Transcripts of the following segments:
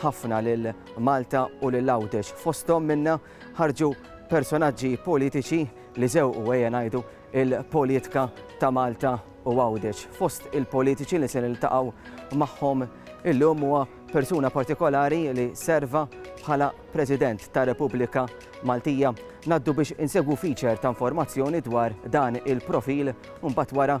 ħafna lil Malta u lil Għawdex. Fosthom minnha ħarġu personaġġi politiċi li żewqu, ejja ngħidu, il-politka ta' Malta u Għawdex. Fost il-politiċi li se niltaqgħu magħhom illum huwa persuna partikolari li serva bħala President ta' Repubblika Maltija. Naddu biex insegwu feature ta' informazzjoni dwar dan il-profil u mbagħad wara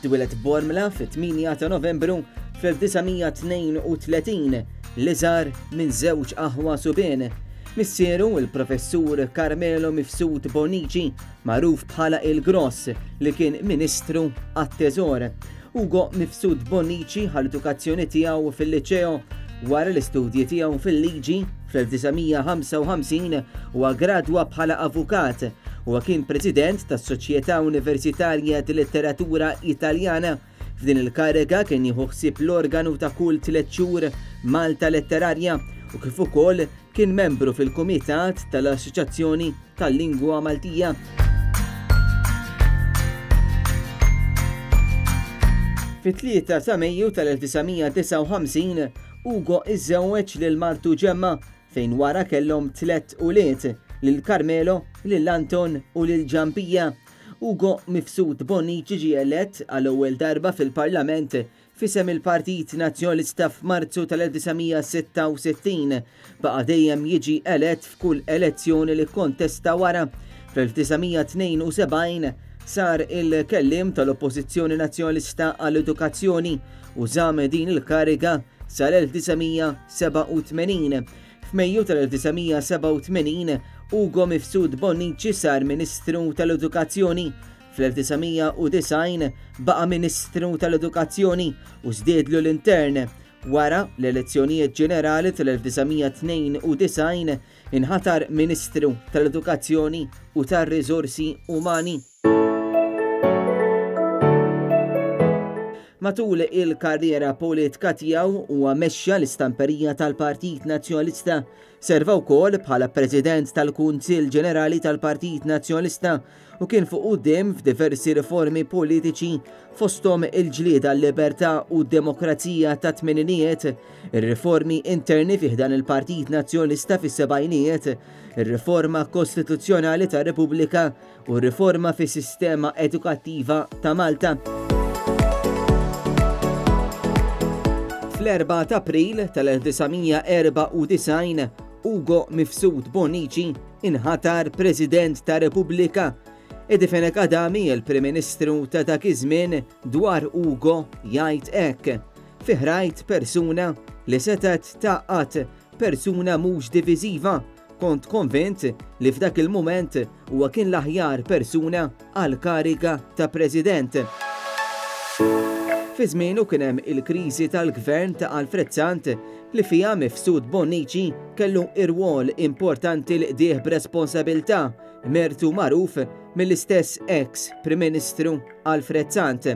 Twieled Bormla fit-8 ta' Novembru fl-1932 l-iżgħar minn żewġ aħwa subien. Missieru, il-Professur Carmelo Mifsud Bonnici, magħruf bħala il-Gross, li kien Ministru għat-Teżor. Ugo Mifsud Bonnici ħa l-edukazzjoni tiegħu fil-Liċeo. Wara l-istudji tiegħu fil-Liġi, Fl-1955 huwa gradwa bħala avukat. Huwa kien president tas-Soċjetà Universitarja tal-Letteratura Italjana. F'din il-kariga kien jieħu ħsieb l-organu ta' kull tliet xhur Malta Letterarja u kif ukoll kien membru fil-Kumitat tal-Assoċjazzjoni tal-Lingwa Maltija. Fit-3 ta' Mejju tal-1959, Ugo iżżewweġ lil martu Ġemma fejn wara kellhom tliet ulied, lil Carmelo, lil Anton u lil Gianpia. Ugo Mifsud Bonnici ġie elett għal-ewwel darba fil-Parlament f'isem il-Partit Nazzjonalista f'Marzu tal-1966. Baqa' dejjem jiġi elett f'kull elezzjoni li kkontesta wara. Fl-1972 sar il-Kelliem tal-Oppożizzjoni Nazzjonalista għall-Edukazzjoni u żamm din il-kariga sal-1987. F'Mejju tal-1987 Ugo Mifsud Bonnici sar Ministru tal-Edukazzjoni. Fl-1990 baqa' Ministru tal-Edukazzjoni u żdiedlu l-intern. Wara l-elezzjonijiet ġenerali tal-1992 inħatar Ministru tal-Edukazzjoni u tar-Riżorsi Umani. Matul il-karriera politka tiegħu huwa mexxa l-istamperija tal-Partit Nazzjonalista. Serva wkoll bħala President tal-Kunsill Ġenerali tal-Partit Nazzjonalista u kien fuq quddiem f'diversi riformi politiċi fosthom il-ġlieda għal-libertà u d-demokrazija tat-tmeninijiet, ir-riformi interni fi ħdan il-Partit Nazzjonista fis-sebgħinijiet, ir-riforma kostituzzjonali tar-Repubblika u r-riforma fis-sistema edukattiva ta' Malta. Fl-4 t'April tal-1994, Ugo Mifsud Bonnici Inħatar President tar-Repubblika Edi Fenech Adami, il-Prim Ministru ta' dak iż-żmien, dwar Ugo jgħid hekk, Fih rajt persuna li setgħet tgħaqqad, persuna mhux diviżiva. Kont konvint li f'dak il-mument huwa kien l-aħjar persuna għall-kariga ta' President. Fi żmienu kien hemm il-kriżi tal-Gvern ta' Alfred Sant li fiha Mifsud Bonnici kellu irwol importanti li qdih b'responsabilità, mertu magħruf mill-istess eks Prim Ministru Alfred Sant.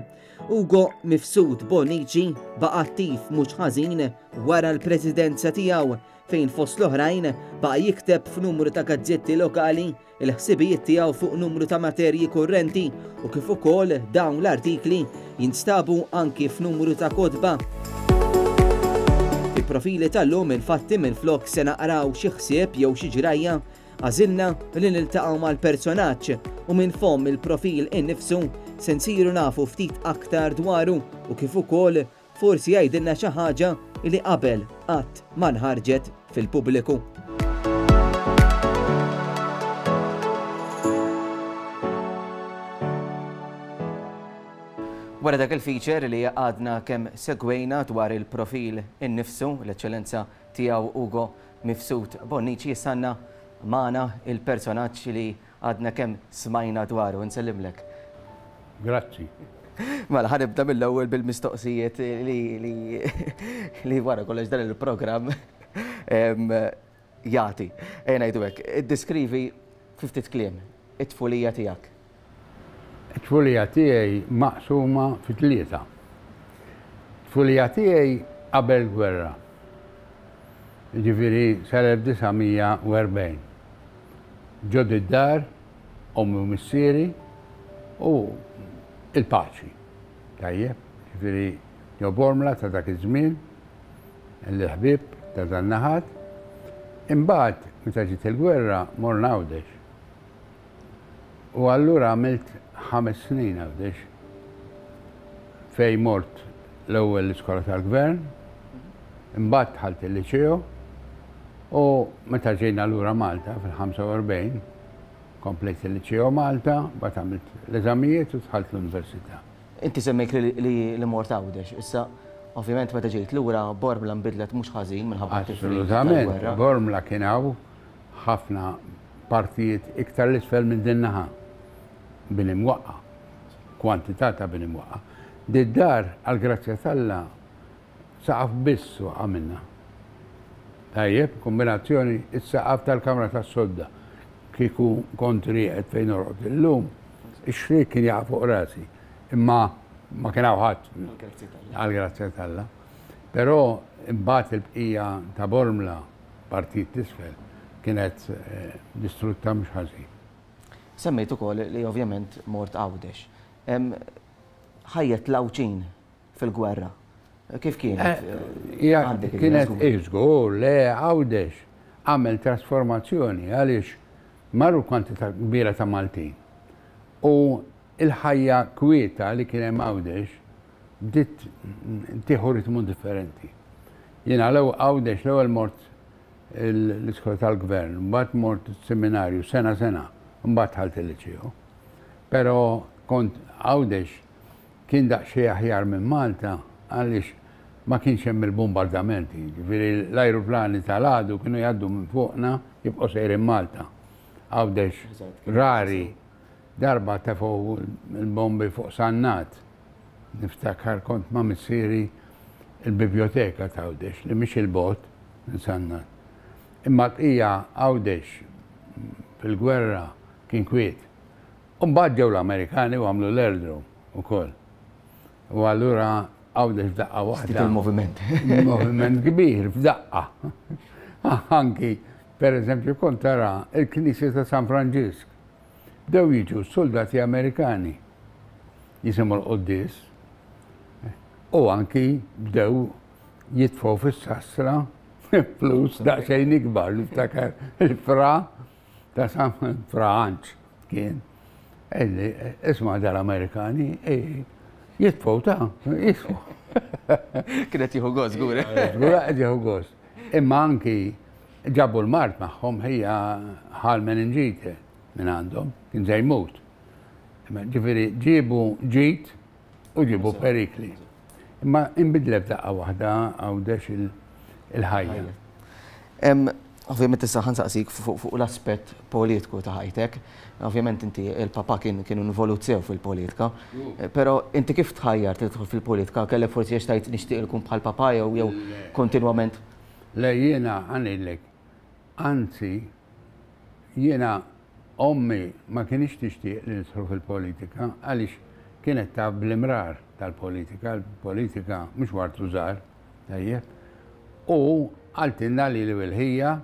Ugo Mifsud Bonnici baqa' attiv mhux ħażin wara l-Presidenza tiegħu fejn fost l-oħrajn baqa' jikteb f'numru ta' gazzetti lokali il-ħsibijiet tiegħu fuq numru ta' materji kurrenti u kif ukoll dawn l-artikli jinstabu anki f'numru ta' kotba. Fi Profili tal-lum infatti minflok se naqraw xi ħsieb jew xi ġrajja, għażilna li niltaqgħu mal-personaġġ u minn fomm il-profil innifsu se nsiru nafu ftit aktar dwaru u kif ukoll Forsi jgħidilna xi ħaġa li qabel qatt ma nħarġet fil-pubbliku. Wara dak il-feature li għadna kemm segwejna dwar il-profil innifsu, l-Eċċellenza Tiegħu Ugo Mifsud Bonnici, issa għandna magħna il-personaġġ li Għadna kemm smajna dwaru, insellimlek. Grazzi. Mela, ħa nibda mill-ewwel bil-mistoqsijiet li wara kollox dan il-programm jagħti. Ejja ngħidu hekk, iddeskrivi fi ftit kliem it-tfulija tiegħek. It-tfulija tiegħi maqsuma fi tlieta. It-tfulija tiegħi qabel gwerra, jiġifieri sal-1940. Ġod id-dar, ommi u missieri, u l-paċi. Tajjeb, ġifieri ġew bormla ta' dak iż-żmien, l-ħbieb ta' dan naħat. Imbagħad meta ġiet il-gwerra morna Għawdex. U allura għamilt ħames snin Għawdex. fejn mort l-ewwel l-iskola tal-gvern, imbagħad dħalt il-liċeo u meta ġejna lura Malta fil-45 komplejt il-liċeo Malta, mbagħad għamilt l-eżamijiet u dħalt l-università. Inti semmejt li mort Għawdex, issa ovvjament meta ġejt lura Bormla nbidlet mhux ħażin minħabba t-tifrik tal-gwerra. Assolutament, Bormla kien hawn ħafna partijiet iktar 'l isfel minn din naħa, bini mwaqqgħa. kwantità ta' bini mwaqqgħa. Did-dar, għall-grazzja t'Alla, saqaf biss waqa' minnha. Tajjeb, kombinazzjoni, is-saqaf tal-kamra tas-sodda. Kieku kont rieqed fejn norqod illum, ix-xriek kien jaqa' fuq rasi. Imma ma kien hawn ħadd, għall-grazzja t'Alla. Però imbagħad il-bqija ta' Bormla, partijiet t'isfel, kienet distrutta mhux ħażin. Semmejt ukoll li ovvjament mort Għawdex. Ħajjet l-Għawdxin fil-gwerra. Kif kienet? Kienet iżgur le Għawdex għamel trasformazzjoni għaliex marru kwantità kbira ta' Maltin. U il-ħajja kwieta li kien hemm Għawdex bdiet tieħu ritmu differenti. Jiena l-ewwel Għawdex l-ewwel mort l-iskola tal-gvern, mbagħad mort seminarju sena sena, mbagħad ħalt il-liċeo. Però kont Għawdex kien daqsxejn aħjar minn Malta għaliex ma kienx hemm il-bombardamenti. Ġifieri l-ajruplani tal-għadu kienu jgħaddu minn fuqna jibqgħu sejrin Malta. Għawdex rari darba tefgħu l-bombi fuq sannat. Niftakar kont ma' missieri il-Bibljoteka t'Għawdex li mhix 'il bogħod minn Sannat. Imma l-bqija Għawdex fil-gwerra kien kwiet. U mbagħad ġew l-Amerikani u għamlu l-Airdrome ukoll. U allura Għawdex f'daqqa waħda. Ftit il-moviment. Moviment kbir f'daqqa. Anki, pereżempju, kont tara l-knisja ta' San Franġisk. bdew jiġu soldati Amerikani jisimgħu l-quddies u anki bdew jitfgħu fis-sasra flus daqsxejn ikbar li ftakar il-fra ta' San Franċ kien. Isma dal-Amerikani e, jitfgħu ta' jitfgħu. Kienet jieħu gost, gura. Gura qed jieħu gost. Imma anki Ġabu l-mard magħhom, hija ħa l-meningite minn għandhom, kien se jmut. Ġifieri ġiebu ġid u ġiebu perikli. Imma inbidlet daqqa waħda għawdex il-ħajja. Ovvjament issa ħansaqsik fuq l-aspett politiku ta' ħajtek. Ovvjament inti il-papa kien kien involut sew fil-politika, però inti kif tħajjar tidħol fil-politika kellek forsi għax tgħid nixtieq nkun bħal papa jew jew kontinwament Le jiena ħa ngħidlek, anzi jiena ommi ma kinitx tixtieq li nidħlu fil-politika għaliex kienet taf bl-imrar tal-politika, l-politika mhux wartu żgħar, tajjeb, u qaltilna lili u l-ħija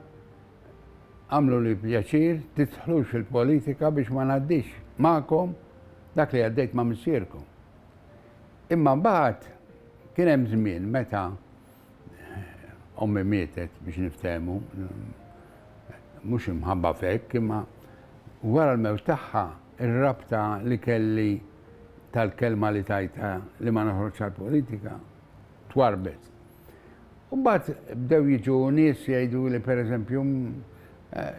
għamluli pjaċir tidħlux fil-politika biex ma ngħaddix magħkom dak li għaddejt ma' missierkom. Imma mbagħad kien hemm żmien meta Ommi mietet biex niftehmu, mhux imħabba f'hekk, imma wara l-mewt tagħha r-rabta li kelli tal-kelma li tajtha li ma noħroġx għall-politika twarbet. U mbagħad bdew jiġu nies jgħidu li pereżempju eh,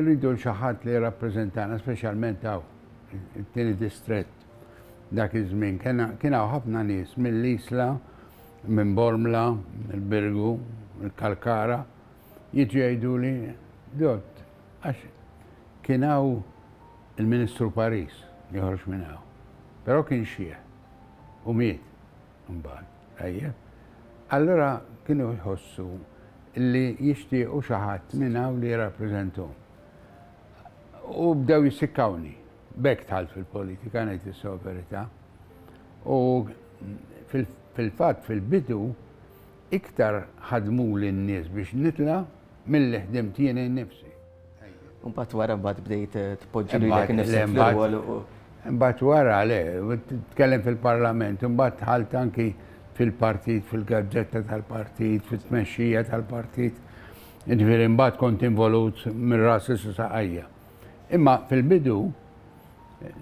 rridu xi ħadd li jirrappreżentana speċjalment hawn it-tieni distrett dak iż-żmien kien hawn ħafna nies mill-Isla Minn Bormla, il-Birgu, il-Kalkara, jiġu jgħiduli dott għax kien hawn il-Ministru Paris li joħroġ minn hawn. Però kien xiħ u miet imbagħad, tajjeb? Allura kienu jħossu li jixtiequ xi ħadd minn hawn li jirrappreżentahom. U bdew jissikkawni. B'hekk dħalt fil-politika ngħid is-sew verità. U fil-fatt fil-bidu iktar ħadmuli n-nies biex nitla' milli ħdimt jiena nnifsi. Imbagħad wara mbagħad bdejt eh, tpoġġi lilek innifsek fl-irwol u Imbagħad wara le, tkellem fil-Parlament, imbagħad dħalt anki fil-partit, fil-gazzetta tal-partit, fit-tmexxija tal-partit. Ġifieri mbagħad kont involut mir-rasi sa saqajja. Imma fil-bidu,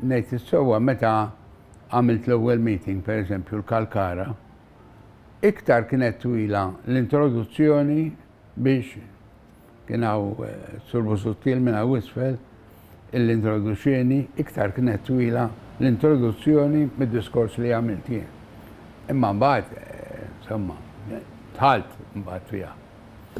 ngħid is-sewwa meta għamilt l-ewwel meeting, pereżempju l-Kalkara, iktar kienet twila l-introduzzjoni biex kien hawn eh, Sur Busuttil minn hawn isfel illi introduċieni, iktar kienet twila l-introduzzjoni mid-diskors li għamilt jien. Imma mbagħad, eh, insomma, tħalt mbagħad fiha.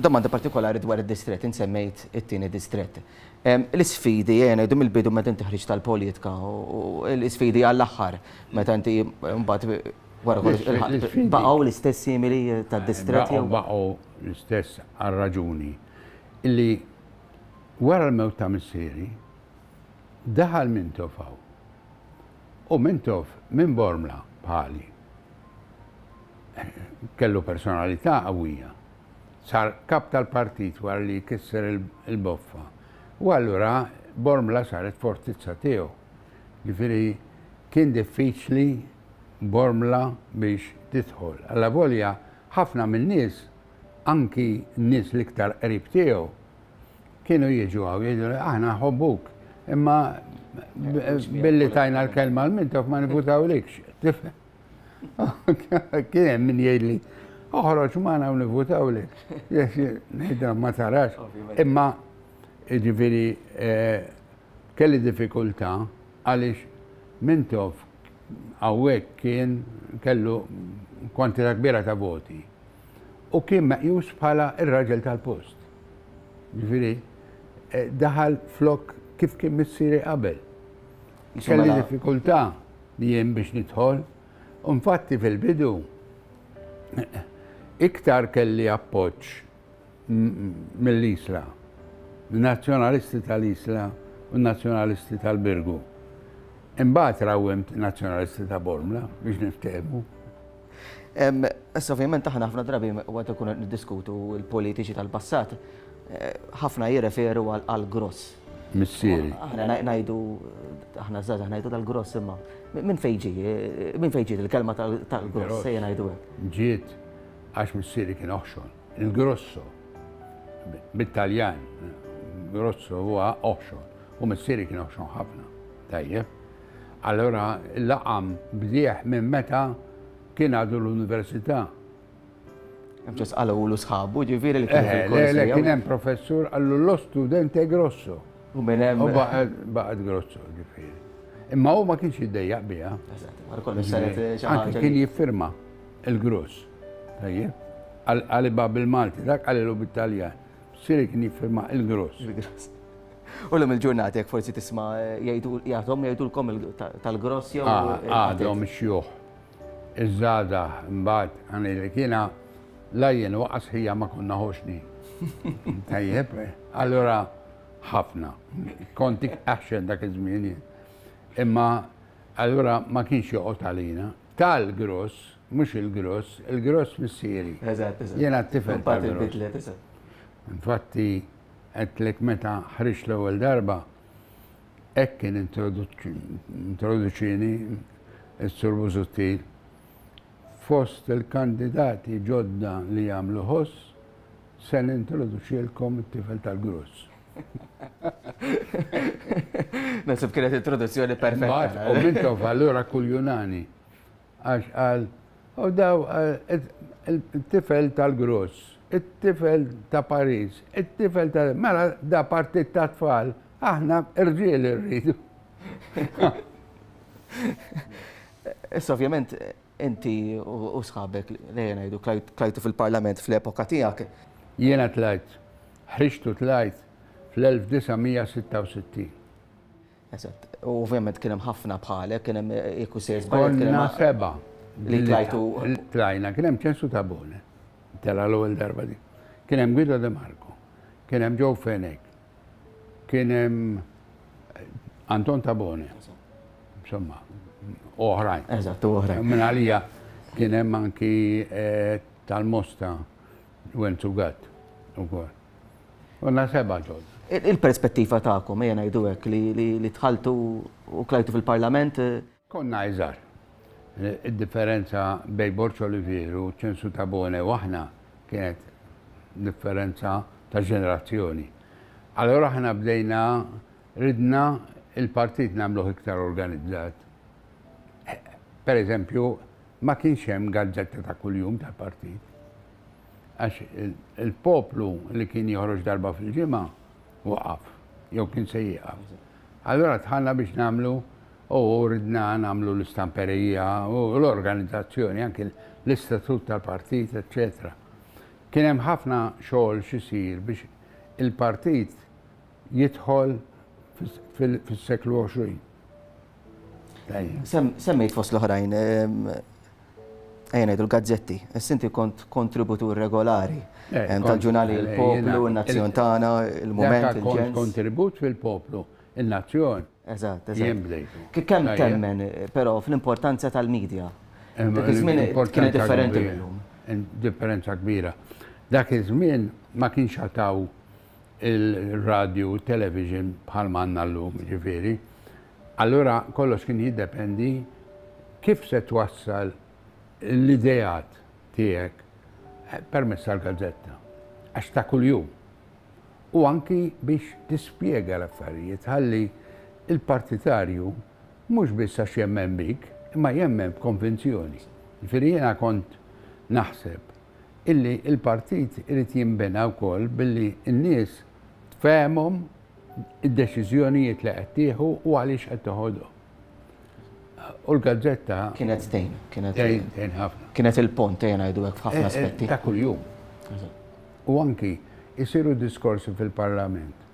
Domanda partikolari dwar id-distrett, insemmejt it-tieni distrett. L-isfidi, ejja ngħidu mill-bidu meta inti ħriġt tal-politika u l-isfidi għall-aħħar meta inti mbagħad Wara baqgħu l-istess simili tad-distrett jew baqgħu l-istess għal raġuni illi wara l-mewt ta' missieri daħal Mintof hawn. U Mintof minn Bormla bħali kellu personalità qawwija. Sar Kap tal-Partit wara li kisser il-boffa u allura Bormla saret fortizza tiegħu. Jiġifieri kien diffiċli Bormla biex tidħol. Allavolja ħafna min-nies, anki n-nies l-iktar qrib tiegħu, kienu jiġu hawn jgħidu aħna nħobbuk, imma billi tajna l-kelma lil mintok ma nivvutawlikx. Kien hemm min jgħidli, oħroġ magħna u nivvutawlek. Ngħidha ma tarax. Imma jiġifieri eh, kelli diffikultà għaliex Mintoff hawnhekk kien kellu kwantità kbira ta' voti. U kien meqjus bħala ir-raġel tal-post. Ġifieri, eh, daħal flok kif kien missieri qabel. Kelli mela- diffikultà jien biex nidħol. Infatti fil-bidu iktar kelli appoġġ mill-Isla, nazzjonalisti tal-Isla u nazzjonalisti tal-Birgu. Imbagħad rawwimt nazzjonalisti ta' Bormla biex niftehmu. Issa ovvjament aħna ħafna drabi waqt ikun qed niddiskutu l-politiċi tal-passat, eh, ħafna jirreferu għal gross. Missieri. Aħna ngħidu aħna żgħażagħ ngħidu tal-gross imma minn fejn ġi, eh, minn fejn ġiet il-kelma tal-gross se ngħidu hekk. Ġiet għax missieri kien oħxon, il-grosso bit-Taljan, grosso huwa oħxon, u missieri kien oħxon ħafna. Tajjeb. Allura laqam bnieh minn meta kien għadu l-università. Hemm ċans qalulu sħabu, jiġifieri li kienu fil-kors. Eħe, le, le, kien hemm professur qallu lo studente grosso. U minn hemm. U baqgħet grosso, jiġifieri. Imma hu ma kienx jiddejjaq biha. Eżatt, ma kollox saret xi ħaġa. Kien jiffirma il-gross. Tajjeb. Għaliba bil-Malti, dak għalilu bit-Taljan. Siri kien jiffirma il-gross. Il-gross. U l-lum il-ġurnati jek forsi tisma jgħidhom jgħidulkom tal-gross jew. Ah, għadhom xjuħ. Iż-żada mbagħad għanili kiena lajjen waqas ħija ma konna ħoxni. Tajjeb, eh? allora ħafna. Konti aħxen dak iż-żmien. Imma allura ma kienx joqgħod għalina. Tal-gross, mhux il-gross, il-gross missieri. Eżatt, eżatt. Jiena t-tifel. Infatti. Għedtlek meta ħriġt l-ewwel darba, hekk kien introduċieni s-Sur Busuttil. Fost il-kandidati ġodda li jagħmlu ħoss, se nintroduċilkom it-tifel tal-Gruss. Nasib kienet introduzzjoni perfetta. U mintof allura kuljunani għax qal, U daw, it-tifel tal-Gross, it-tifel ta' Paris, it-tifel ta' mela da partit ta' tfal, aħna rġiel irridu. Issa ovvjament inti u sħabek li ngħidu klajtu fil-Parlament fl-epoka tiegħek. Jiena tlajt, ħriġtu tlajt fl-1966. Eżatt. U ovvjament kien hemm ħafna bħalek, kien hemm jekk u sejr żball. Konna seba' li tlajtu. Tlajna, kien hemm Ċensu Tabone, tela' l-ewwel darba di. Kien hemm Guido De Marco, kien hemm Joe Fenech, kien hemm Anton Tabone. Insomma, oħrajn. Eżatt, oħrajn. Minn għalija kien hemm anki tal-Mosta Wenzugat ukoll. Għanna seba ġodda. Il-perspettiva ta'kom, ejja ngħidu hekk, li tħaltu u klajtu fil-Parlament? Konna iżgħar. Id-differenza bejn Borċo Oliviero, Ċensu Tabone u aħna kienet differenza ta' ġenerazzjoni. Allura aħna bdejna ridna il-partit nagħmluh iktar organizzat. Per eżempju, ma kienx hemm gazzetta ta' kuljum tal-partit. għax il-poplu li kien joħroġ darba fil-ġimgħa waqaf, jew kien se jieqaf. Allura tħanna biex nagħmlu u ridna nagħmlu l-istamperija u l-organizzazzjoni, anki l-istatut tal-partit, eccetera. Kien hemm ħafna xogħol xisir biex il-partit jidħol fis-seklu 20. Semmejt fost l-oħrajn, ejja ngħidu l-gazzetti, issa inti kont kontributur regolari tal-ġurnali Il-Poplu, In-Nazzjon Tagħna, Il-Mument, Il-Ġens. Kontribut fil-Poplu, In-Nazzjon. Eżatt, eżatt. Kemm temmen però fl-importanza tal-medja? Dak iż-żmien kien differenti mill-lum. Differenza kbira. Dak iż-żmien ma kienx għataw il-radju, television bħalma għandna llum, jiġifieri. Allura kollox kien jiddependi kif se twassal l-ideat tiegħek permezz tal-gazzetta. Għax ta' kuljum. U anki biex tispjega l-affarijiet ħalli il-partitarju mhux biss għax jemmen bik, imma jemmen b'konvinzjoni. Jiġifieri jiena kont naħseb illi l-partit irid jinbena wkoll billi n-nies tfehemhom id-deċiżjonijiet li qed tieħu u għaliex qed toħodhom. U l-gazzetta. Kienet tgħin. Tgħin, tgħin ħafna. Kienet il-pont tgħin ngħidu hekk f'ħafna aspetti. Ta' kuljum. U anki jsiru diskorsi fil-Parlament.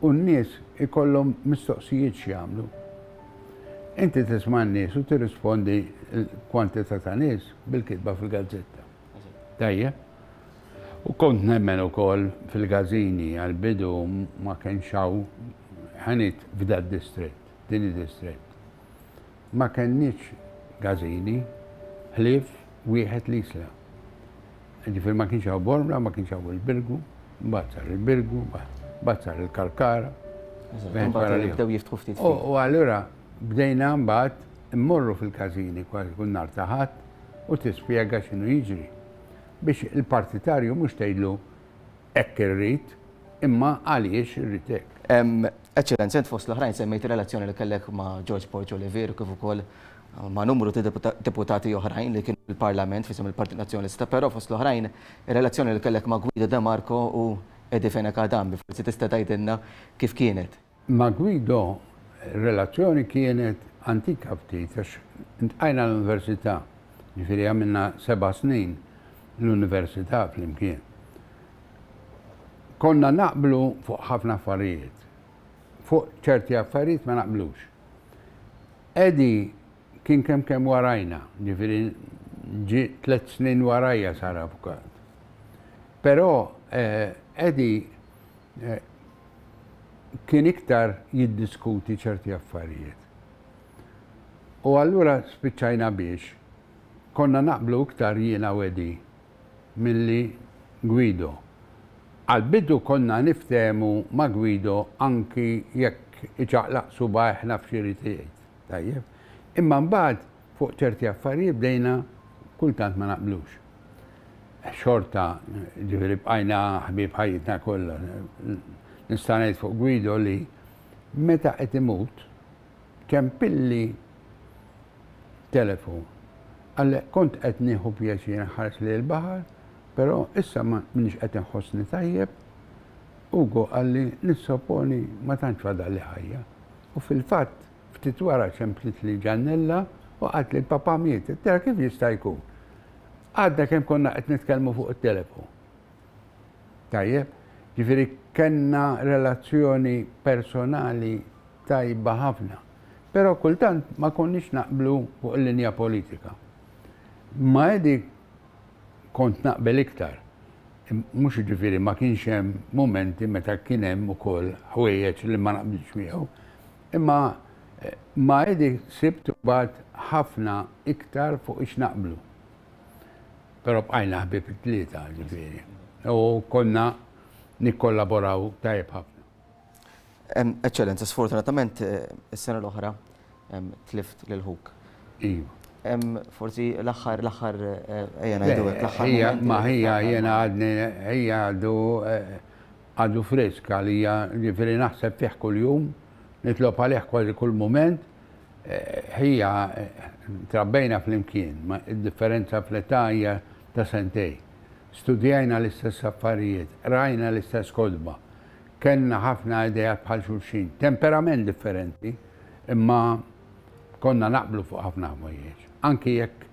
u n-nies ikollhom mistoqsijiet x'jagħmlu. Inti tisma' n-nies u tirrispondi l-kwantità ta' nies bil-kitba fil-gazzetta. Tajjeb? U kont nemmen ukoll fil-gażini għall-bidu ma kenx hawn ħanit f'dad distrett, tieni distrett. Ma kenniex gażini ħlief wieħed l-Isla. Jiġifieri ma kienx hawn Bormla, ma kienx hawn il-Birgu, mbagħad sar il-Birgu, mbagħad sar il-Kalkara. Bdew jiftħu ftit. U allura bdejna mbagħad immorru fil-każini kważi kull nhar ta' ħadd u tispjega x'inhu jiġri. Biex il-partitarju mhux tgħidlu Hekk irrid, imma għaliex irrid hekk? Eċċellenza, int fost l-oħrajn semmejt ir-relazzjoni li kellek ma' George Borg Olivier kif ukoll ma' numru ta' deputati oħrajn li kienu fil-Parlament f'isem il-Partit Nazzjonalista, però fost l-oħrajn ir-relazzjoni li kellek ma' Guido de Marco u Eddie Fenech Adami. Forsi tista' tgħidilna kif kienet? Ma' Guido r-relazzjoni kienet antika ftit għax iltqajna l-università, jiġifieri għamilna seba' snin l-università flimkien. Konna naqblu fuq ħafna affarijiet. Fuq ċerti affarijiet ma naqblux. Eddie kien kemm kemm warajna, jiġifieri ġie tliet snin warajja sar avukat. Però Eddie kien iktar jiddiskuti ċerti affarijiet. U allura spiċċajna biex konna naqblu iktar jiena u Edi milli Guido. Għall-bidu konna niftehmu ma' Guido anki jekk iċaqlaq subgħajħna f'xi jrid jgħid, tajjeb? Imma mbagħad Fuq ċerti affarijiet bdejna kultant ma naqblux. Xorta, ġifieri bqajna ħbieb ħajjitna kollha. Nista' ngħid fuq Guido li meta qed imut ċempilli telefon. Qalli kont qed nieħu pjaċir nħares lejn il-baħar, però issa m'iniex qed inħossni tajjeb. Ugo qalli nissopponi ma tantx fadalli ħajja. U fil-fatt, Ftit wara ċemplitli Ġannella u qaltli l-papà miet. Għedtilha kif jista' jkun? Għadna kemm konna qed nitkellmu fuq it-telefon. Tajjeb, ġifieri kellna relazzjoni personali tajba ħafna, però kultant ma konniex naqblu fuq il-linja politika. Ma' Eddie kont naqbel iktar, mhux jiġifieri ma kienx hemm mumenti meta kien hemm ukoll ħwejjeġ li ma naqbilx miegħu, Imma ma' Eddie sibt imbagħad ħafna iktar fuq x'naqblu. Però bqajna ħbieb it-tlieta, ġifieri, u konna nikkollaboraw tajjeb ħafna. Eċċellenza, sfortunatament is-sena l-oħra tlift lil ħuk. Iva. Forsi l-aħħar, l-aħħar, ejja ngħidu hekk, l-aħħar. Ma ħija jiena għadni, ħija għadu Għadu frisk għalija, ġifieri naħseb fih kuljum, nitlob għalih kważi kull mument. Ħija, trabbejna flimkien, ma d-differenza fl-età hija ta' sentejn. Studjajna l-istess affarijiet, qrajna l-istess kotba, kellna ħafna ideat bħal xulxin. Temperament differenti, imma konna naqblu fuq ħafna ħwejjeġ. Anki jekk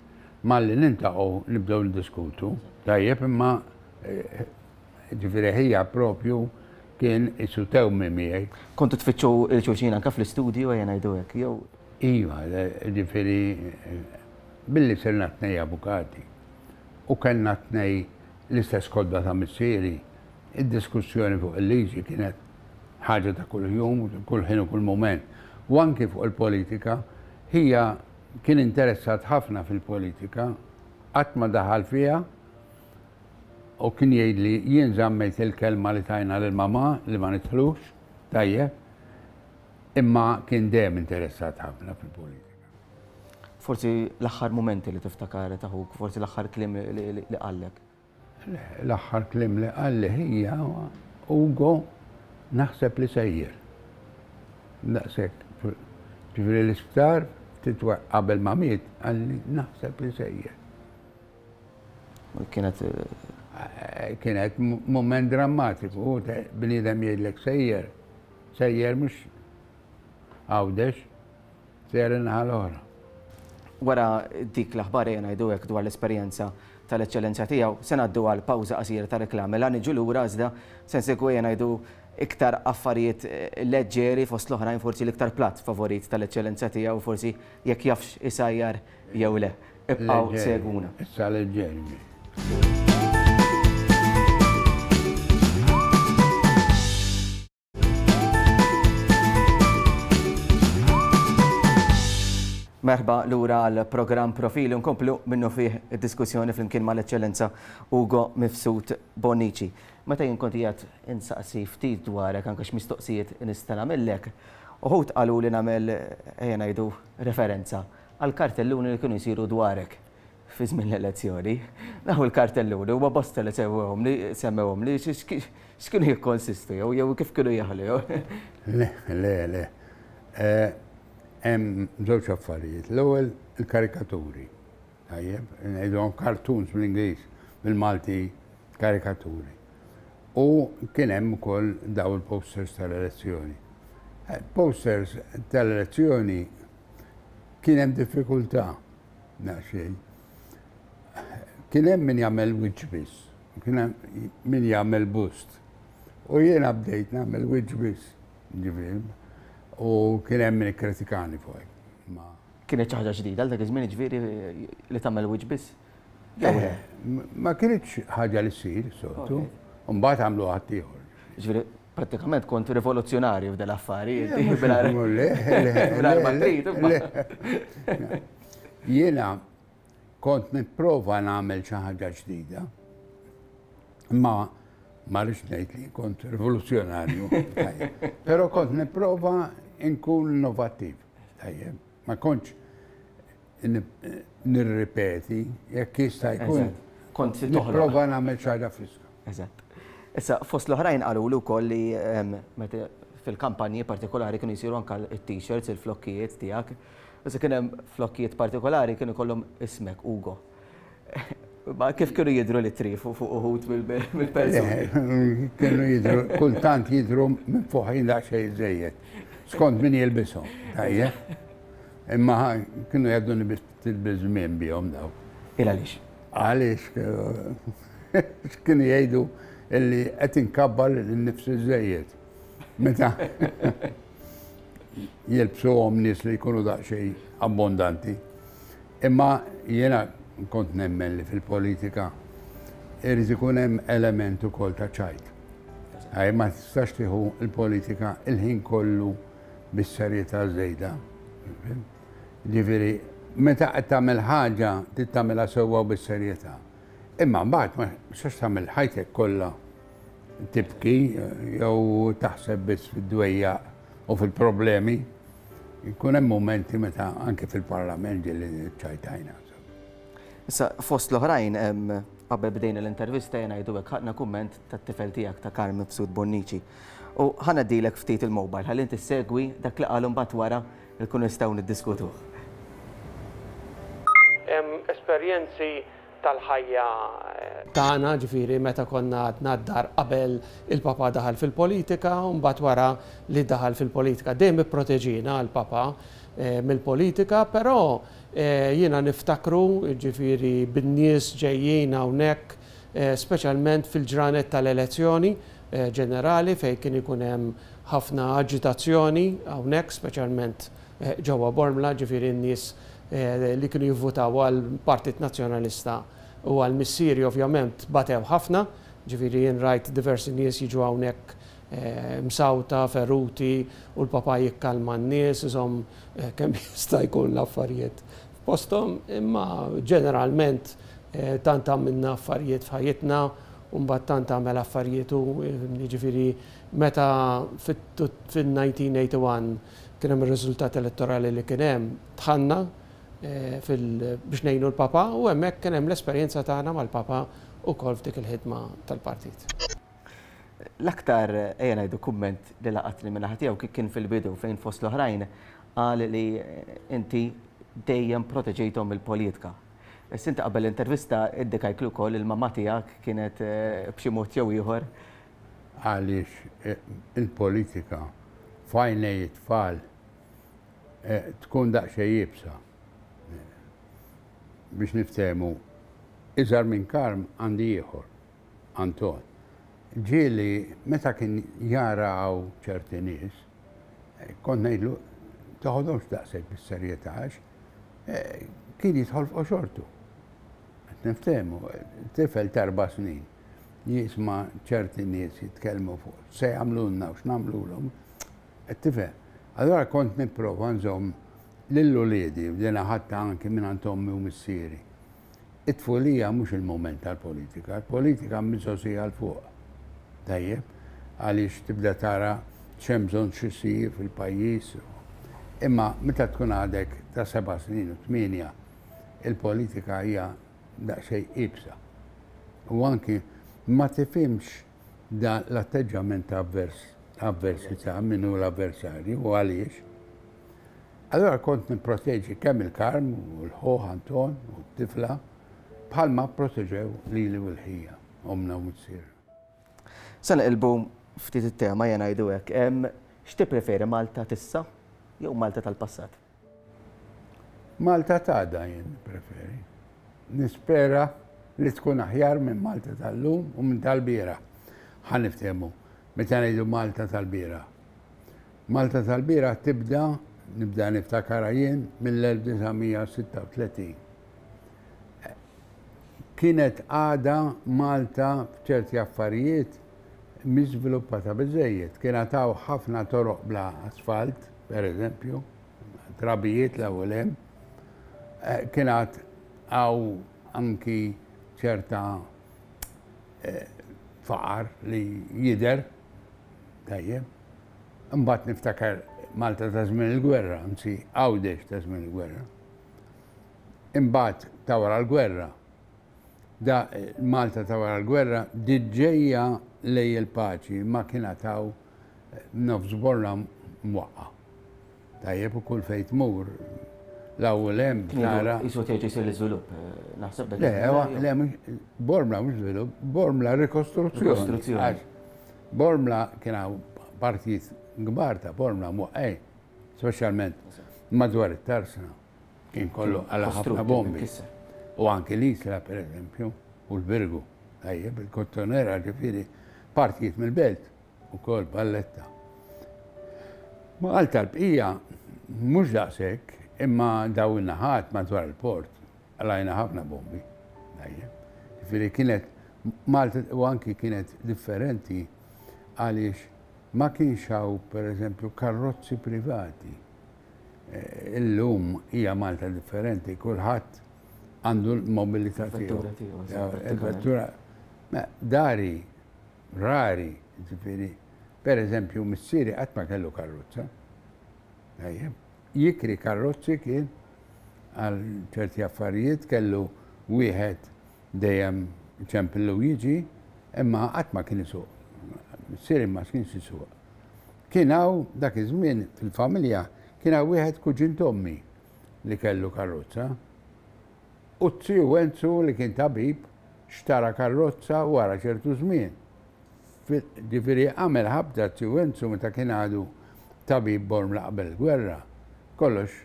malli niltaqgħu nibdew niddiskutu, tajjeb imma Ġifieri ħija proprju kien isu tewmi miegħi. Kontu tfittxu lil xulxin anke fl-istudju ejja ngħidu hekk, jew? Iva, ġifieri billi sirna t-tnejn avukati u kellna t-tnejn l-istess kodba ta' missieri, id-diskussjoni fuq il-liġi kienet ħaġa ta' kuljum, kull ħin u kull mument. U anki fuq il-politika, ħija kien interessat ħafna fil-politika, qatt ma daħal fiha, U kien jgħidli, jien żammejt il-kelma li tajna lil mamà li ma nidħlux, tajjeb, imma kien dejjem interessat ħafna fil-politika. Forsi l-aħħar mumenti li tiftakar ta' ħuk, forsi l-aħħar kliem li qallek? L-aħħar kliem li qalli hija, Ugo, naħseb li sejjer. Daqshekk. Ġifieri l-isptar, ftit qabel ma miet, qalli naħseb li sejjer. Kienet kienet mument drammatiku, bniedem jgħidlek sejjer, sejjer mhux Għawdex, sejjer in-naħa l-oħra. Wara dik l-aħbar ejja ngħidu hekk dwar l-esperjenza tal-Eċċellenza tiegħu, se ngħaddu għal pawża qasira ta' reklam. Mela niġu lura iżda se nsegwu ejja ngħidu iktar affarijiet leġġeri fost l-oħrajn forsi l-iktar platt favorit tal-Eċċellenza tiegħu forsi jekk jafx isajjar jew le. Ibqgħu segwuna. Issa leġġendi. Merħba lura għall-programm Profil u nkomplu minnu fih id-diskussjoni flimkien mal-Eċċellenza Ugo Mifsud Bonnici. Meta jien kont qiegħed insaqsi ftit dwarek anke x'mistoqsijiet nista' nagħmillek, uħud qaluli nagħmel ejja ngħidu referenza għall-kartelluni li kienu jsiru dwarek fi żmien l-elezzjoni. Dawn il-kartelluni huma bosta li semmewhomli, semmewhomli x'kienu jikkonsistu jew jew kif kienu jaħlu jew. Le, le, le. Hemm żewġ affarijiet. L-ewwel il-karikaturi. Tajjeb, ngħidhom cartoons bl-Ingliż, bil-Malti karikaturi. U kien hemm ukoll daw il-posters tal-elezzjoni. Posters tal-elezzjoni kien hemm diffikultà naqxej. Kien hemm min jagħmel wiċċ biss, kien hemm min jagħmel bust. U jiena bdejt nagħmel wiċċ biss, ġifieri. U kien hemm min ikkritikani fuq. Kienet xi ħaġa ġdida għal dak iż-żmien ġifieri li tagħmel wiċċ biss? Eh, ma kienx ħaġa li ssir, sortu. Mbagħad għamlu ħadd ieħor. Prattikament kont rivoluzzjonarju f'del affari, Jiena kont nipprova nagħmel xi ħaġa ġdida. Ma ma rridx ngħid li kont rivoluzzjonarju. Però kont nipprova nkun innovattiv. Tajjeb, ma kontx nirripeti, jekk jista' jkun. Kont se toħloq. Nipprova nagħmel xi ħaġa friska. Eżatt. Issa, fost l-oħrajn qaluli wkoll li meta fil-kampanji partikolari kienu jsiru anke t-t-shirts, il-flokkijiet tiegħek. Issa kien hemm flokkijiet partikolari kienu jkollhom ismek, Ugo. Ma kif kienu jidru li trifu fuq uħut mill-persuni? Kienu jidru, kultant jidru minn fuħin daqxie jizzejiet. Skont min jilbisom, tajje? Imma kienu jaddu nibis t-bizmin bijom daw. Ila lix? Għalix, kienu jgħidu illi qed inkabbar l-nifs iżejjed. Meta jilbsuhom nies li jkunu daqsxejn abbondanti. Imma jiena kont nemmen li fil-politika irid ikun hemm element ukoll ta' ċajt. Ħaj ma tistax tieħu l-politika il-ħin kollu bis-serjetà żejda. Ġifieri, meta qed tagħmel ħaġa trid tagħmilha sewwa u bis-serjetà. Imma mbagħad ma tistax tagħmel ħajtek kollha Tibki jew taħseb biss fid-dwejjaq u fil-problemi? Jkun hemm mumenti meta anke fil-Parlament ġieli ċċajtajna. Issa, fost l-oħrajn, qabel bdejna l-intervista jien ngħidu hekk ħadna kumment tat-tifel tiegħek ta' Karm Mifsud Bonnici. U ħa ngħaddilek ftit il-mobile ħalli inti ssegwi dak li qal u mbagħad wara nkunu nistgħu niddiskutuh. Hemm esperjenzi tal-ħajja. Tagħna, ġifieri meta konna għadna d-dar qabel il-Papa daħal fil-politika u mbagħad wara li daħal fil-politika. Dejjem ipproteġiena l-Papa mill-politika però jiena niftakru ġifieri bin-nies ġejjin hawnhekk speċjalment fil-ġranet tal-elezzjoni ġenerali fejn kien ikun hemm ħafna aġitazzjoni hawnhekk speċjalment ġewwa Bormla, ġifieri n-nies li kienu jivvutaw għall-Partit Nazzjonalista u għal missieri ovvjament batew ħafna, ġifieri jien rajt diversi nies jiġu hawnhekk msawta, feruti u l-Papa jikkalma n-nies, iżomm kemm jista' jkun l-affarijiet f'posthom, imma ġeneralment tant għamilna affarijiet f'ħajjitna u mbagħad tant għamel affarijiet hu, jiġifieri meta fit-1981, Kien hemm ir-riżultat elettorali li kien hemm, dħalna biex ngħinu l-Papa u hemmhekk kien hemm l-esperjenza tagħna mal-Papa wkoll f'dik il-ħidma tal-partit. L-aktar, ejja ngħidu, kumment li laqatni min-naħa tiegħu kien fil-bidu fejn fost l-oħrajn qal li inti dejjem proteġejthom mill-politka. Issa inti qabel l-intervista indikajtli wkoll li l-mamma tiegħek kienet b'xi mod jew ieħor għaliex il-politika f'għajnej it-tfal tkun daqsxejn iebsa. Biex niftehmu, iżgħar minn Karm għandi ieħor, Anton. Ġieli meta kien jara hawn ċerti nies, kont ngħidlu teħodhomx daqshekk bis-serjetà għax kien jidħol f'qoxortu. Qed niftehmu, tifel t'erba' snin. jisma' ċerti nies jitkellmu fuq x'se jagħmlulna u x'nagħmlulhom, qed tifhem. Allura kont nipprova nżomm lil uliedi, u din aħadtha anki mingħand ommi u missieri. It-tfulija mhux il-mument tal-politika, il-politika miżgħużija 'l fuq. Tajjeb? Għaliex tibda tara x'hemm bżonn xi jsir fil-pajjiż. Imma meta tkun għadek ta' seba' snin u tmienja, il-politika hija daqsxejn iebsa. U anki ma tifhimx dan l-atteġġjament ta' avvers, avversità min hu l-avversarju u għaliex. Allura kont nipproteġi kemm il-karm u l-ħuħ Anton u t-tifla bħalma pproteġew lili u l-ħija, ommna u missierna. Se nqilbu ftit it-tema, ejja ngħidu hekk. X'tippreferi Malta t'issa jew Malta tal-passat? Malta t'għada jien nippreferi. Nispera li tkun aħjar minn Malta tal-lum u minn tal-bieraħ. Ħa niftehmu, meta ngħidu Malta tal-bieraħ. Malta tal-bieraħ tibda, nibda niftakarha jien, mill-1936. Kienet għada Malta f'ċerti affarijiet mhix żviluppata biżżejjed. Kien għad hawn ħafna toroq bla asfalt. Per eżempju, trabijiet l ewwel hemm eh, kien għad għaw anki ċerta eh, faqar li jider tajjeb. Imbagħad niftakar Malta ta' żmien il-gwerra, anzi għawdex ta' żmien il-gwerra. Imbagħad ta' wara l-gwerra. Da Malta ta' wara l-gwerra diġġejja lej il-paċi ma kien taw nofs borra mwaqqa. Tajjeb u kull fejn tmur l-ewwel hemm tara. Isu tgħid isir l-iżvilupp, eh, naħseb dak. Le, le, bormla mhux żvilupp, bormla rikostruzzjoni. Rikostruzzjoni. Bormla kien hawn partijiet kbar ta' bormla mwaqqej, speċjalment madwar it-tarsna. Kien kollu għala ħafna bombi. U anki l-Isla, per eżempju, u l-Birgu. Tajjeb, il-kottonera ġifiri partijiet mill-belt u kol balletta. Ma għal tal-bqija, mux daqsek, imma daw il-naħat madwar il-port, għalajna ħafna bombi. Tajjeb. Ġifiri kienet, Malta u anki kienet differenti għaliex ma kienx hawn, per eżempju, karrozzi privati illum hija Malta differenti, kulħadd għandu l-mobilità tiegħu. Il-vettura dari rari, ġifieri, per eżempju, missieri qatt ma kellu karrozza. Jikri karrozzi kien għal ċerti affarijiet kellu wieħed dejjem ċempillu jiġi, imma qatt ma kien isuq. Missieri ma kienx isuq. Kien hawn dak iż-żmien fil-familja kien hawn wieħed kuġin t'ommi li kellu karrozza. U t-tiju Enzu li kien tabib xtara karrozza wara ċertu żmien. Ġifieri għamel ħabta t-tiju Enzu meta kien għadu tabib bormla qabel il-gwerra. Kollox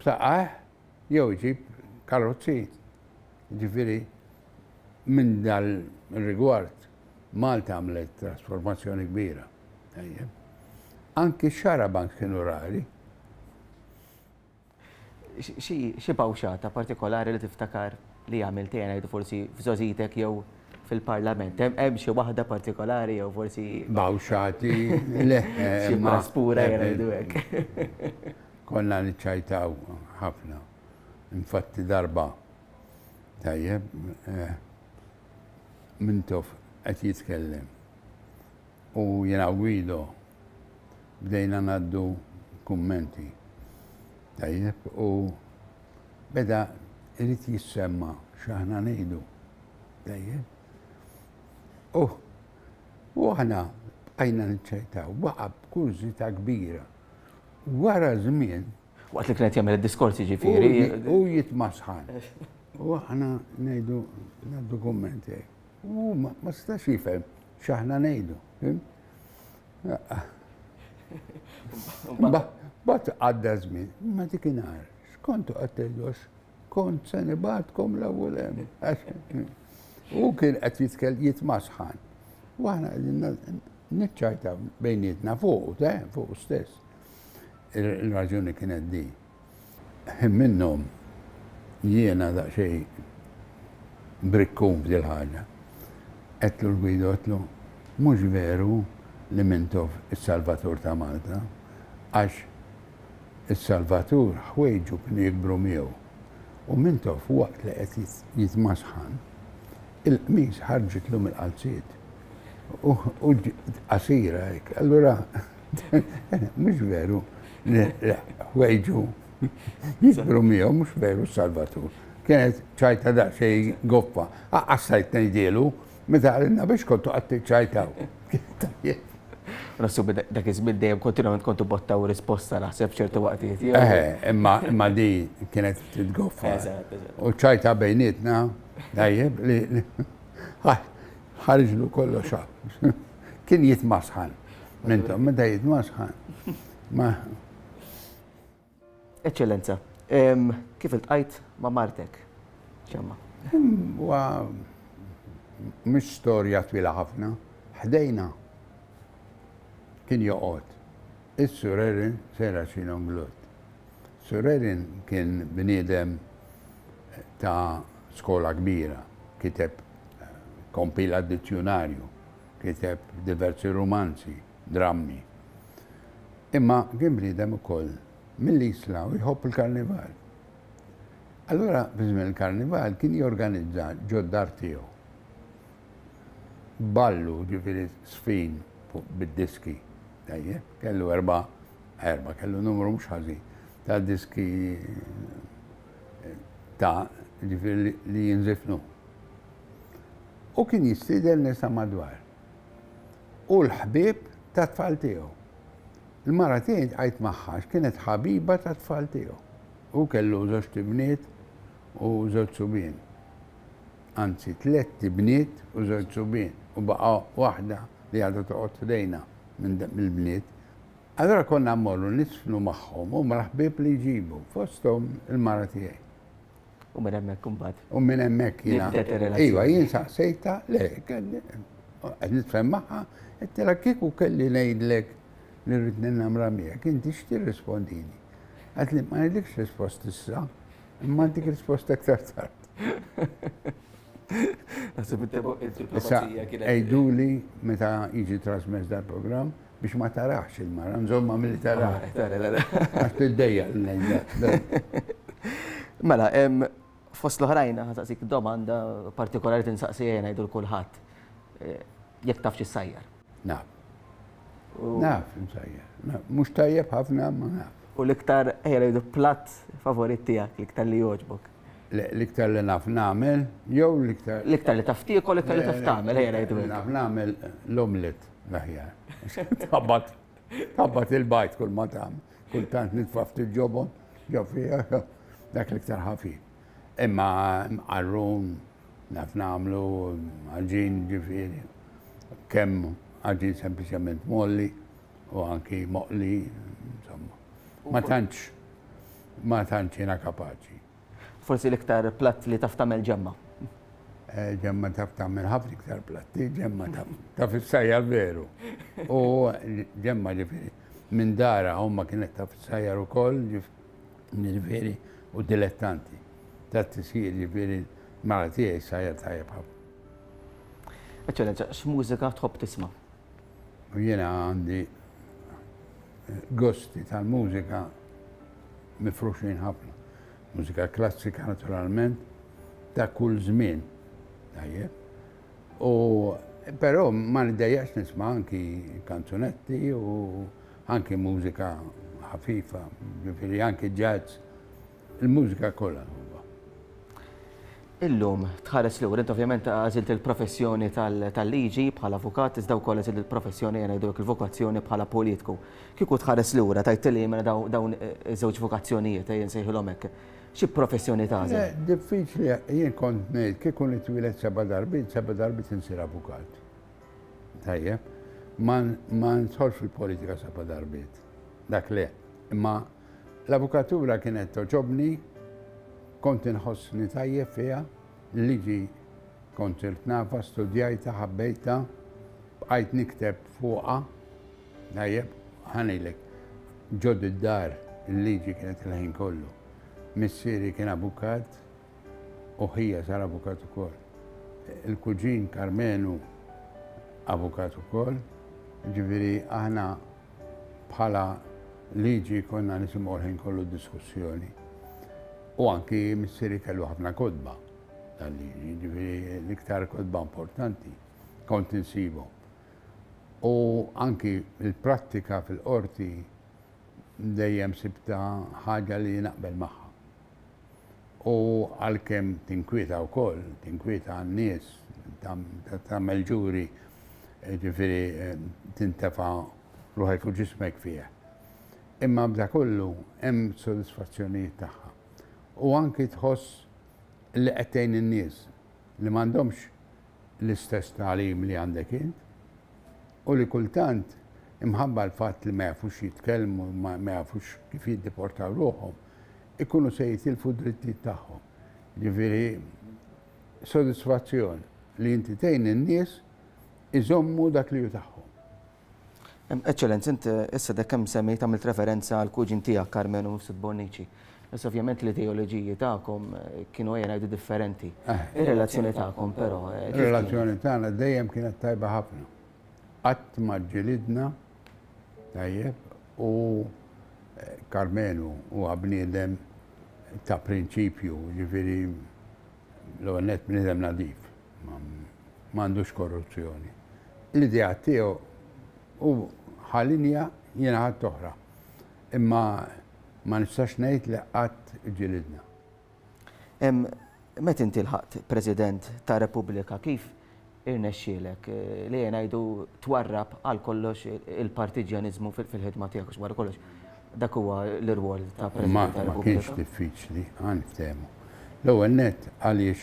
b'saqajh. jew iġib karozzi. Jiġifieri minn dan ir-rigward Malta għamlet trasformazzjoni kbira. Tajjeb. Anki x-xarabank kienu rari. Xi bawxata partikolari li tiftakar li għamilt jiena ngħidu forsi f'żogħżitek jew fil-Parlament. Hemm xi waħda partikolari jew forsi. Bawxati, le. Xi praspura jgħidu hekk. Konna niċċajtaw ħafna. Infatti darba tajjeb eh, Mintoff qed jitkellem. U jiena Guido bdejna ngħaddu kummenti. Tajjeb u beda irid jissemma x'aħna ngħidu. Tajjeb. U aħna bqajna niċċajtaw, waqa' b'kurżità kbira. Wara żmien. Waqt li kien qed jagħmel id-diskors jiġifieri. U jitmasħan. U aħna ngħidu ngħaddu kumment jgħid. U ma stax jifhem x'aħna ngħidu. Bat għadda żmien, ma dik inhar, xkontu qed tgħidlu kont se nibgħatkom l-ewwel hemm. U kien qed jitkel jitmasħan. U aħna qegħdin niċċajta bejnietna fuq, te, fuq stess. Il-raġuni kienet di. Ħin minnhom jiena daqsxejn brikkun f'dil ħaġa. Qedlu l-gwidu qedlu mhux veru li mintof is-salvatur ta' Malta għax Is-Salvatur ħwejġu kienu jikbru miegħu, u mintof waqt li qed jitmasħan, il-qmis ħarġitlu mill-qalziet, u qasira hekk. Allura, mhux veru li ħwejġu jikbru miegħu, mhux veru s-Salvatur. Kienet ċajta daqsxejn goffa, qassajt ngħidielu. Meta għalinna biex kontu qed tiċċajtaw. Nassu dak iż-żmien dejjem kontinwament kontu bottaw risposta naħseb ċertu waqtijiet. Eħe, imma imma di kienet titgoffa. U ċajta bejnietna dajjeb li ħarġlu kollox Kien jitmasħan. Mintom, meta jitmasħan. Ma Eċċellenza, kif iltqajt ma' martek? Ċemma. Huwa mhux storja twila ħafna. Ħdejna kien joqgħod is-Sur Erin Seraċin Onglut. Sur Erin kien bniedem ta' skola kbira, kiteb kompila dizzjunarju, kiteb diversi rumanzi. drammi. Imma kien bniedem ukoll mill-Isla u jħobb il-Karnival. Allura fi żmien il-Karnival kien jorganizza ġod-dar tiegħu. Ballu ġifieri sfin bid-diski. Tajjeb, kellu erba' erba' kellu numru mhux ħażin ta' diski ta' ġifieri li jinżifnu. U kien jistieden nisa madwar. u l-ħbieb tat-tfal tiegħu. Il-mara tiegħi ntqajt magħha għax kienet ħabiba tat-tfal tiegħu. Hu kellu żewġt ibniet u żewġt subien. Anzi, tlett ibniet u żewġt subien, u baqa' waħda li għadha toqgħod ħdejna mill-bniet. Allura konna mmorru niżfnu magħhom, huma l-ħbieb li jġibu, fosthom il-mara tiegħi. U minn hemmhekk imbagħad. U minn hemmhekk jiena. Nibdet ir-relazzjoni. Iva, jien saqsejta, le, qed nitfhem magħha, qedtilha kieku kelli ngħidlek li rrid ninnamra miegħek, inti x'tirrispondili. Qed li ma ngħidlikx rispost issa, imma dik rispost aktar tard. Naħseb it-diplomazija kienet. Ejduli meta jiġi trasmess dal-programm, Biex ma tarax il-mara, nżomma mill tara. Għax tiddejja l-nejda. Mela, fost l-oħrajn, ħasaqsik domanda partikolari tinsaqsi jena jgħidu l-kulħat. Eh, jek taf xi sajjar. Naf. Naf, insajjar. Mux tajjeb ħafna, ma naf. U l-iktar, ejra jgħidu plat favorit tijak, l-iktar li joġbok. L-iktar li naf namel, jow l-iktar. L-iktar li taftiek u l-iktar li taf tamel, ejra jgħidu. Naf namel l-omlet. L-aħjar. Tabbat, tabbat il-bajt kull ma tam. Kultant nitfa' ftit ġobon, ġo fija, dak l-iktar ħafif. Imma għarrun, naf namlu, għagġin ġifiri, kem għagġin sempliciment molli u anki moqli, insomma. Ma tantx, ma tantx jena kapaċi. Forsi l-iktar platt li taf tagħmel ġemma. Eh, ġemma taf tagħmel ħafna iktar platti, ġemma taf taf issajjar veru. U ġemma ġifieri minn dara huma kienet taf issajjar ukoll ġifieri u dilettanti. Tat tisir ġifieri mara tiegħi sajjar tajjeb ħafna. Eċċellenza, x'mużika tħobb tisma'? u jiena għandi gosti tal-mużika mifruxin ħafna. Mużika klassika naturalment ta' kull żmien. Tajjeb. U però ma niddejjax nisma' anki kanzunetti u anki mużika ħafifa, ġifieri anki jazz Il-mużika kollha nħobbha. Illum tħares lura, int ovvjament għażilt il-professjoni tal-liġi bħala avukat iżda wkoll għażilt il-professjoni ngħidu hekk il-vokazzjoni bħala politku. Kieku tħares lura tgħid li mela dawn iż-żewġ vokazzjonijiet ejja nsejħilhom hekk, xi professjoni tagħżel? Eh, diffiċli jien kont ngħid kieku nitwieled seba' darbit, seba' darbit insir avukat. Tajjeb, ma nħolx fil-politika seba' darbit. Dak le, imma L-avukatura kienet togħġobni, kont inħossni tajjeb fiha, l-liġi kont sirt nafha, studjajtha, ħabbejtha, bqajt nikteb fuqha. Tajjeb, ħa ngħidlek, ġod id-dar il-liġi kienet il-ħin kollu. Missieri kien avukat u ħija sar avukat ukoll. Il-kuġin Karmenu avukat ukoll, ġifieri aħna Bħala liġi konna nisimgħu l-ħin kollu diskussjoni u anki missieri kellu ħafna kotba tal-liġi, ġifieri l-iktar kotba importanti kont insibu. U anki l-prattika fil-qorti dejjem sibta ħaġa li naqbel magħha. U għalkemm tinkwieta wkoll, tinkwieta għan-nies, tagħmel ġuri, ġifieri tintefa' ruħek u ġismek fih. Imma b'da kollu hemm sodisfazzjonijiet tagħha. U anki tħoss li qed tgħin in-nies li m'għandhomx l-istess tagħlim li għandek int u li kultant imħabba l-fatt li ma jafux jitkellmu, ma jafux kif jiddiportaw ruħhom, ikunu se jitilfu d-drittijiet tagħhom. Jiġifieri sodisfazzjon li inti tgħin lin-nies iżommu dak li hu tagħhom. Eċċellenza, int issa dek kemm semmejt għamilt referenza għall-kuġin tiegħek Karmenu Mifsud Bonnici. Issa ovvjament l-ideoloġiji tagħkom kienu ejja ngħidu differenti. Eh. Ir-relazzjoni tagħkom però. Eh, Ir-relazzjoni tagħna dejjem kienet tajba ħafna. Qatt ma ġġilidna Tajjeb, u Karmenu huwa bniedem ta' prinċipju, jiġifieri l-ewwel nett bniedem nadif, m'għandux korruzzjoni. L-ideat tiegħu hu ħa linja jiena ħadt oħra. Imma ma nistax ngħid li qatt ġġilidna. Meta inti lħaqt President ta' Repubblika kif irnexxielek li ngħidu twarrab għal kollox il-partiġjaniżmu fil-ħidma tiegħek għax wara kollox dak huwa l-irwol ta' President ta' Repubblika. Ma kienx diffiċli, ħa niftehmu. L-ewwel nett għaliex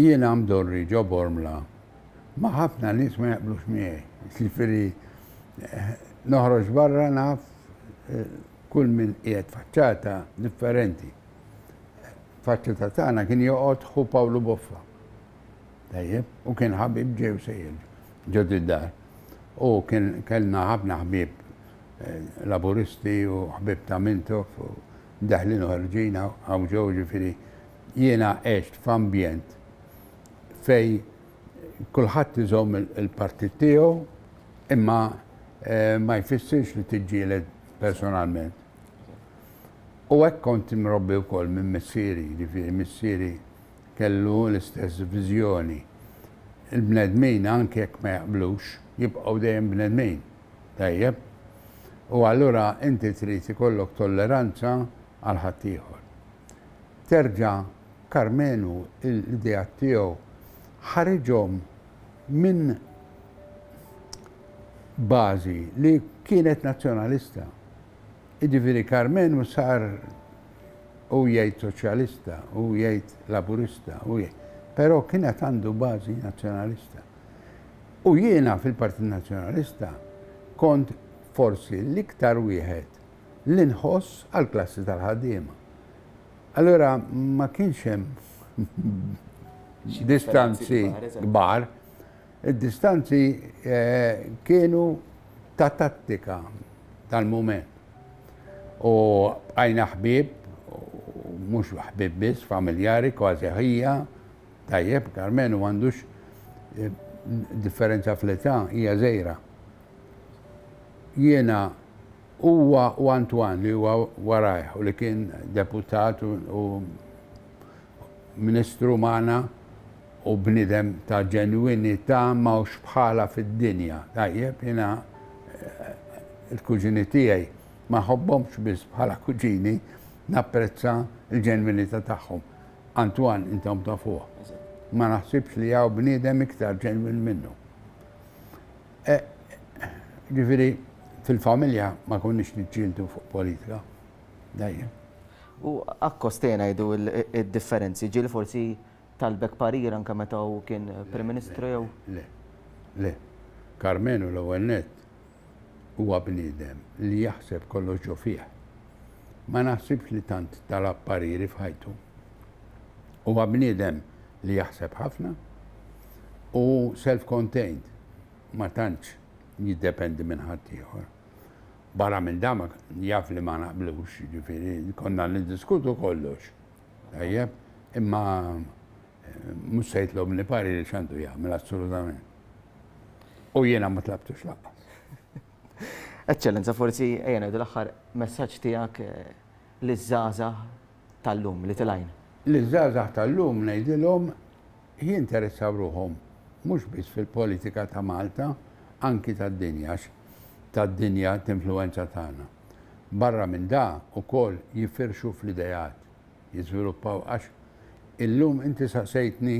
jiena mdorri ġo Bormla ma' ħafna nies ma jaqblux miegħi. Jiġifieri noħroġ barra naf Kull min qiegħed faċċata differenti. Faċċata tagħna kien joqgħod ħu Pawlu Boffa. Tajjeb, u kien ħabib ġej u sejjer ġod id-dar. U kien kellna ħafna ħbib eh, laburisti u ħbib ta' Mintof u daħlin u ħarġin għaw ġew ġifieri jiena għext f'ambjent fej kulħadd iżomm il-partit tiegħu imma eh, ma jfissirx li tiġġieled personalment. U hekk kont imrobbi wkoll minn missieri, jiġifieri missieri kellu l-istess viżjoni. Il-bnedmin anke jekk ma jaqblux, jibqgħu dejjem bnedmin. Tajjeb? U allura inti trid ikollok tolleranza għal ħaddieħor. Terġa' Karmenu l-ideat tiegħu ħariġhom minn bażi li kienet Nazzjonalista. Jiġifieri Karmenu sar hu jgħid Soċjalista, hu jgħid Laburista, hu jgħid però kienet għandu bażi Nazzjonalista. U jiena fil-Partit Nazzjonalista kont forsi l-iktar wieħed li nħoss għall-klassi tal-ħaddiema. Allura ma kienx hemm distanzi kbar. Id-distanzi kienu ta' tattika tal-mument. U bqajna ħbieb, mhux ħbieb biss, familjari, kważi ħija. Tajjeb, Karmenu m'għandux differenza fl-età, hija żgħira. Jiena huwa u Antoine li huwa warajh u li kien deputat u Ministru magħna Hu bniedem ta' ġenwinità ma hux bħalha fid-dinja. Tajjeb, jiena l-kuġini tiegħi ma nħobbhomx biss bħala kuġini, napprezza l-ġenwinità tagħhom. Antoine intom tafuh. Ma naħsibx li hawn bniedem iktar ġenwin minnu. E, ġifieri, fil-familja ma konniex niġġieldu fuq politika. Dajjem. U akkost ejja ngħidu d-differenzi ġieli forsi talbek parir anke meta hu kien Prim Ministru jew? Le. Le. Karmenu l-ewwel nett huwa bniedem li jaħseb kollox ġo fih. Ma naħsibx li tant talab pariri f'ħajtu. Huwa bniedem li jaħseb ħafna u self-contained, ma tantx jiddependi minn ħaddieħor. Barra minn dan jaf li ma naqblux, jiġifieri konna niddiskutu kollox. Tajjeb, imma mhux se jitlobni pari li x'għandu jagħmel assolutament. U jiena ma tlabtux laqqa. Eċċellenza, forsi ejja ngħidu l-aħħar messaġġ tiegħek eh, li żgħażagħ tal-lum li tilgħin. Li żgħażagħ tal-lum ngħidilhom jinteressaw ruhom mhux biss fil-politika ta' Malta, anki tad-dinja, tad-dinja tinfluwenza tagħna. Barra minn da ukoll jifirxu fl-ideat, jiżviluppaw għax illum inti saqsejtni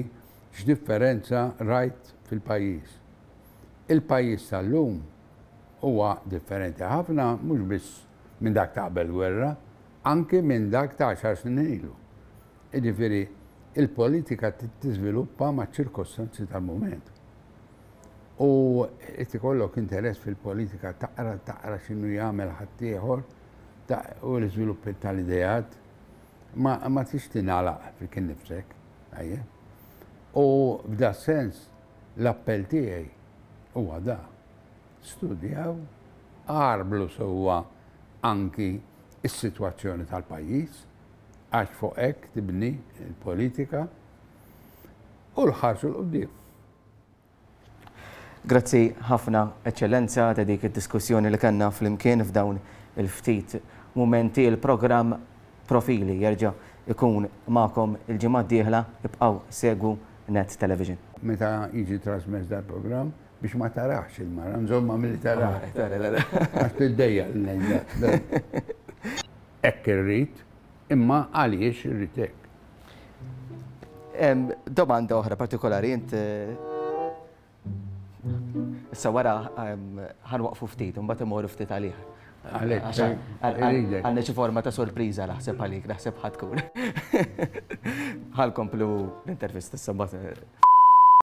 x'differenza rajt fil-pajjiż. Il-pajjiż tal-lum huwa differenti ħafna mhux biss minn dak ta' qabel gwerra, anki minn dak ta' għaxar snin ilu. Jiġifieri l-politika trid tiżviluppa maċ-ċirkostanzi tal-mument. u qed ikollok interess fil-politika taqra taqra x'inhu jagħmel ħaddieħor u l-iżviluppi tal-ideat ma, ma tix tingħalaq fik innifsek. U f'da sens l-appell tiegħi huwa da. Studjaw, għarblu sewwa anki s-sitwazzjoni tal-pajjiż, għax fuq hekk tibni l-politika u l-ħarsu l-qudiem. Grazzi ħafna, Eċċellenza, ta' dik id-diskussjoni li kellna flimkien f'dawn il-ftit mumenti. Il-programm Profili jerġa' jkun magħkom il-ġimgħa d-dieħla. Ibqgħu segwu Net Television. Meta jiġi trasmess dal-programm, biex ma taraħx il-mara, nżommha milli taraha. Għax tiddejjaq li ngħidlek. Hekk irrid, imma għaliex irrid hekk? Domanda oħra partikolari, int. Issa wara ħanwaqfu ftit, un bat imorru ftit għalih. Għalek, għanne xi forma ta' sorpriża naħseb għalik, naħseb ħatkun. Ħal komplu l-intervista, s-sabbat.